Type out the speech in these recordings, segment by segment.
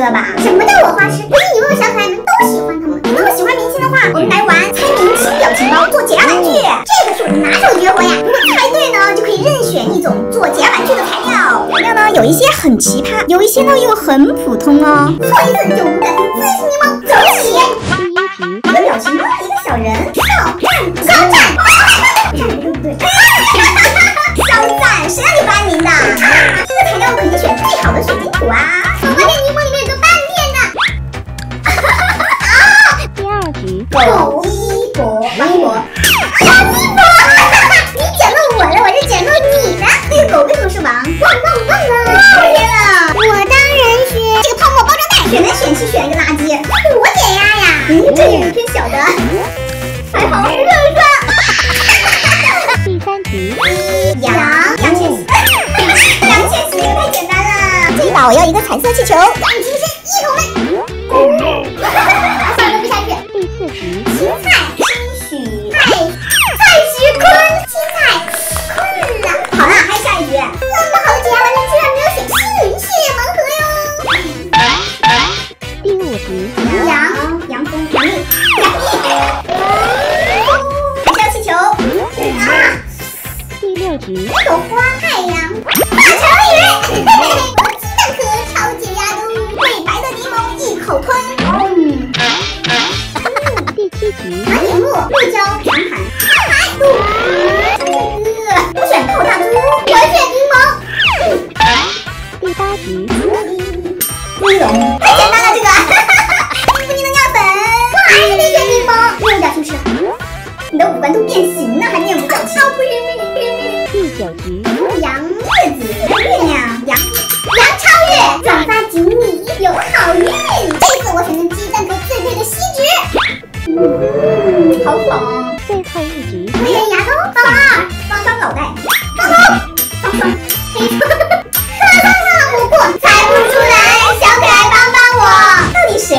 痴了吧？什么叫我花痴？不是你们小可爱们都喜欢他们？你那么喜欢明星的话，我们来玩猜明星表情包做解压玩具。这个是我的拿手绝活呀！如果猜对呢，就可以任选一种做解压玩具的材料。材料呢有一些很奇葩，有一些呢又很普通哦。错一次就不敢自信你吗？狗一博，王一博，王一博，你捡到我了，我是捡到你的。那个狗为什么是王？汪汪汪啊！天啊！我当然选这个泡沫包装袋，选来选去选一个垃圾，我解压呀！嗯，这也是偏小的，还好热热。第三局，杨杨千玺，羊千玺这个太简单了。这一把我要一个彩色气球，局，杨杨峰，杨幂，杨幂，还是要气球啊！第六局，一朵花，太阳，大成语，嘿嘿嘿，鸡蛋壳超解压的，美白的柠檬一口吞，嗯，第七局，长颈鹿，鹿角，长海，长海，我选泡大猪，我选柠檬，第八局，乌龙，太简单后一局，美人牙膏，方二，方双脑袋，方头，方双，黑色，哈哈哈，我过，猜不出来，小可爱帮帮我。到底谁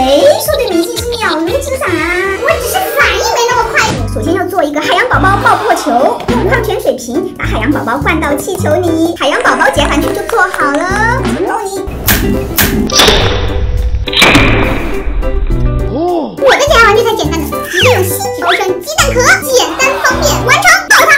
说对明星是了如指掌啊？我只是反应没那么快。首先要做一个海洋宝宝爆破球，用矿泉水瓶把海洋宝宝灌到气球里，海洋宝宝解反具就做好了。恭喜我壳，简单方便，完成，爆它！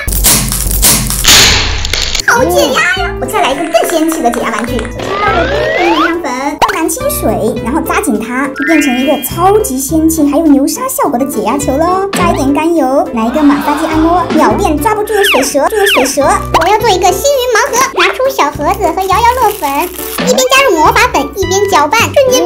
好解压呀！我再来一个更仙气的解压玩具，首先倒入冰粉、能量粉、淡蓝清水，然后扎紧它，就变成一个超级仙气还有流沙效果的解压球喽。加一点甘油，来一个马杀鸡按摩，秒变抓不住的水蛇，住的水蛇。我要做一个星云盲盒，拿出小盒子和摇摇乐粉，一边加入魔法粉，一边搅拌，瞬间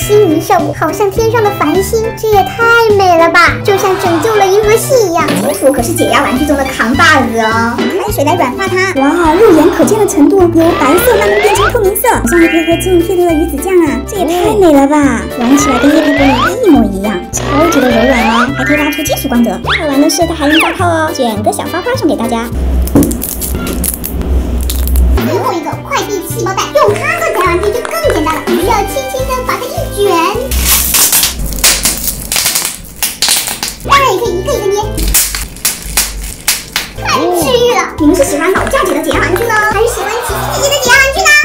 星云效果，好像天上的繁星，这也太美了吧！就像拯救了银河系一样。金属可是解压玩具中的扛把子哦。开水来软化它，哇，肉眼可见的程度由白色慢慢变成透明色，好像一颗颗晶莹剔透的鱼子酱啊！这也太美了吧！玩起来跟液态玻璃一模一样，超级的柔软哦，还可以拉出金属光泽。好玩的是它还能大套哦，卷个小花花送给大家。最后一个快递细胞袋，用它做解压玩具你们是喜欢老嫁姐的解压玩具呢？